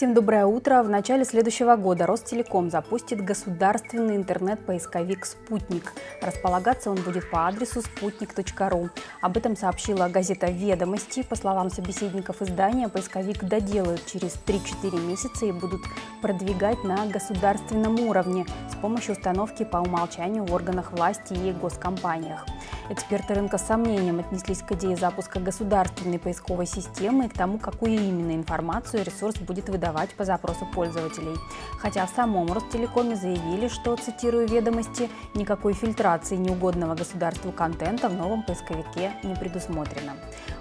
Всем доброе утро. В начале следующего года Ростелеком запустит государственный интернет-поисковик «Спутник». Располагаться он будет по адресу спутник.ру. Об этом сообщила газета «Ведомости». По словам собеседников издания, поисковик доделают через 3-4 месяца и будут продвигать на государственном уровне с помощью установки по умолчанию в органах власти и госкомпаниях. Эксперты рынка с сомнением отнеслись к идее запуска государственной поисковой системы и к тому, какую именно информацию ресурс будет выдавать по запросу пользователей. Хотя в самом Ростелекоме заявили, что, цитирую ведомости, никакой фильтрации неугодного государству контента в новом поисковике не предусмотрено.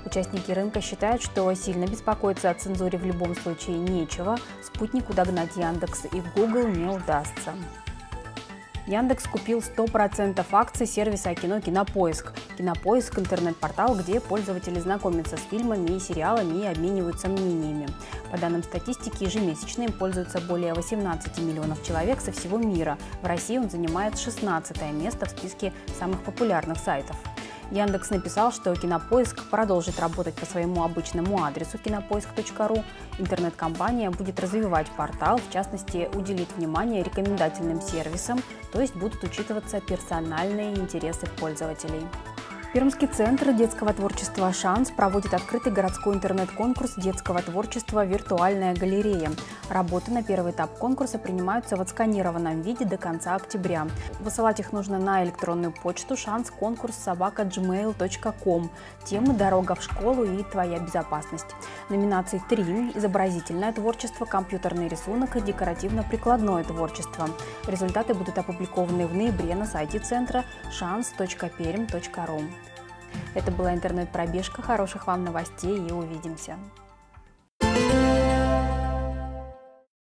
Участники рынка считают, что сильно беспокоиться о цензуре в любом случае нечего, спутнику догнать Яндекс и Google не удастся. Яндекс купил 100% акций сервиса кино «Кинопоиск». «Кинопоиск» – интернет-портал, где пользователи знакомятся с фильмами и сериалами и обмениваются мнениями. По данным статистики, ежемесячно им пользуются более 18 миллионов человек со всего мира. В России он занимает 16 место в списке самых популярных сайтов. Яндекс написал, что Кинопоиск продолжит работать по своему обычному адресу кинопоиск.ру. Интернет-компания будет развивать портал, в частности, уделит внимание рекомендательным сервисам, то есть будут учитываться персональные интересы пользователей. Пермский центр детского творчества «Шанс» проводит открытый городской интернет-конкурс детского творчества «Виртуальная галерея». Работы на первый этап конкурса принимаются в отсканированном виде до конца октября. Высылать их нужно на электронную почту шанс конкурс собака gmail.com. Темы «Дорога в школу» и «Твоя безопасность». Номинации три: изобразительное творчество, компьютерный рисунок и декоративно-прикладное творчество. Результаты будут опубликованы в ноябре на сайте центра шанс.перм.ру. Это была интернет-пробежка. Хороших вам новостей и увидимся.